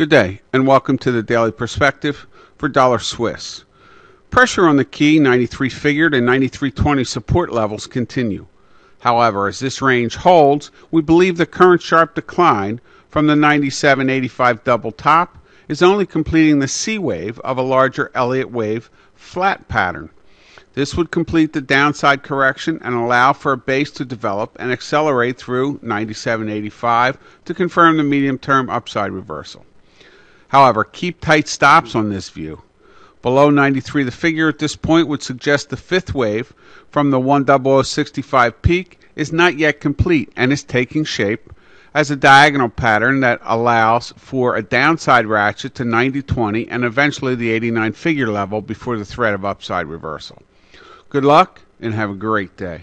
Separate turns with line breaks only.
Good day, and welcome to the Daily Perspective for Dollar Swiss. Pressure on the key 93 figured and 93.20 support levels continue. However, as this range holds, we believe the current sharp decline from the 97.85 double top is only completing the C wave of a larger Elliott wave flat pattern. This would complete the downside correction and allow for a base to develop and accelerate through 97.85 to confirm the medium term upside reversal. However, keep tight stops on this view. Below 93, the figure at this point would suggest the fifth wave from the 10065 peak is not yet complete and is taking shape as a diagonal pattern that allows for a downside ratchet to 90.20 and eventually the 89 figure level before the threat of upside reversal. Good luck and have a great day.